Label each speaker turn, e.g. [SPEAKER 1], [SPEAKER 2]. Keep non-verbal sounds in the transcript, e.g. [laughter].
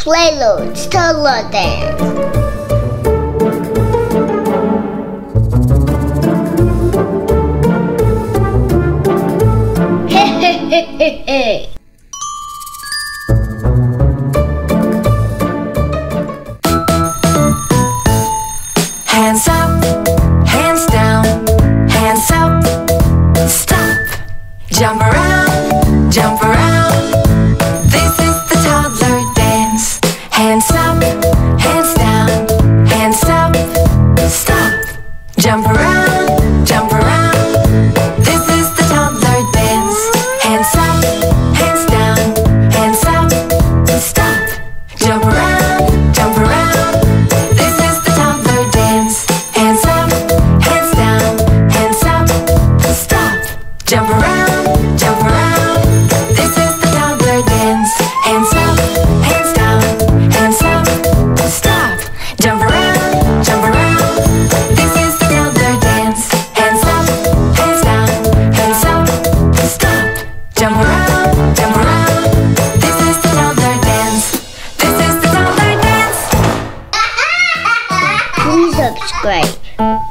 [SPEAKER 1] Playloads Dance. Hehehehe [laughs]
[SPEAKER 2] Hands up, hands down, hands up, stop. Jump around, jump around. Hands up, hands down, hands up, stop. Jump around, jump around. This is the toddler dance. Hands up, hands down, hands up, stop. Jump around, jump around. This is the toddler dance. Hands up, hands down, hands up, stop. Jump around,
[SPEAKER 1] subscribe.